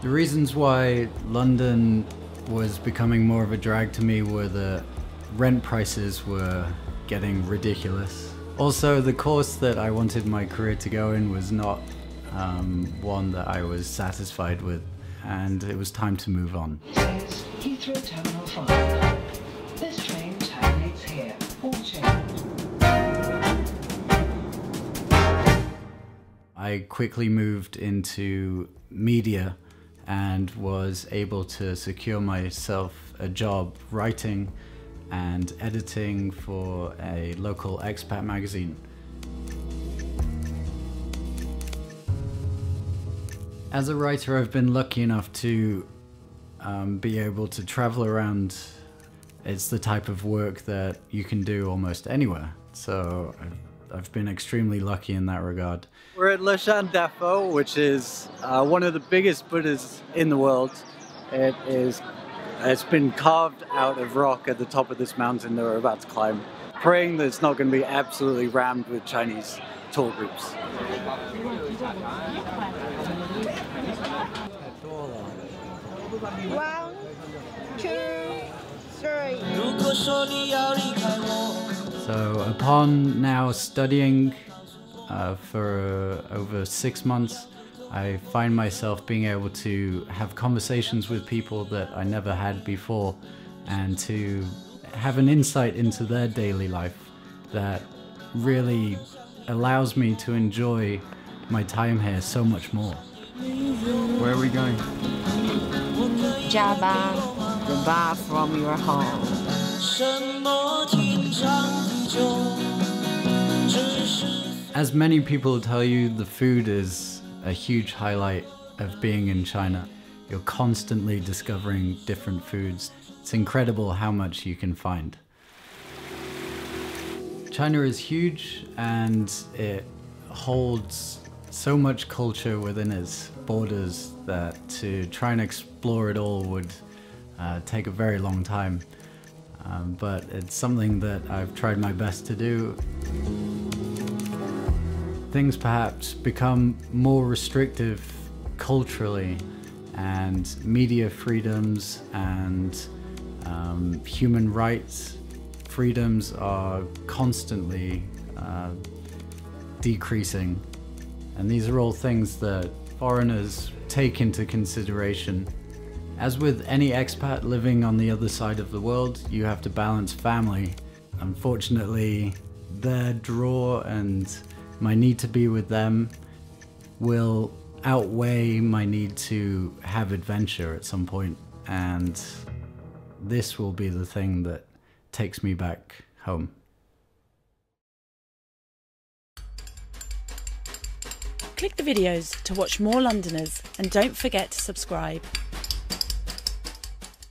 The reasons why London was becoming more of a drag to me were that rent prices were getting ridiculous. Also, the course that I wanted my career to go in was not um, one that I was satisfied with, and it was time to move on. Says Heathrow Terminal 5. This train terminates here. All change. I quickly moved into media and was able to secure myself a job writing and editing for a local expat magazine. As a writer, I've been lucky enough to um, be able to travel around. It's the type of work that you can do almost anywhere. So I've, I've been extremely lucky in that regard. We're at Leshan Dafo, which is uh, one of the biggest Buddhas in the world. It is it's been carved out of rock at the top of this mountain that we're about to climb, praying that it's not going to be absolutely rammed with Chinese tour groups. One, two, three. So upon now studying uh, for over six months, I find myself being able to have conversations with people that I never had before and to have an insight into their daily life that really allows me to enjoy my time here so much more. Where are we going? Java, the bar from your home. As many people tell you, the food is a huge highlight of being in China. You're constantly discovering different foods. It's incredible how much you can find. China is huge and it holds so much culture within its borders that to try and explore it all would uh, take a very long time. Um, but it's something that I've tried my best to do. Things perhaps become more restrictive culturally and media freedoms and um, human rights freedoms are constantly uh, decreasing. And these are all things that foreigners take into consideration. As with any expat living on the other side of the world, you have to balance family. Unfortunately, their draw and my need to be with them will outweigh my need to have adventure at some point, and this will be the thing that takes me back home. Click the videos to watch more Londoners and don't forget to subscribe.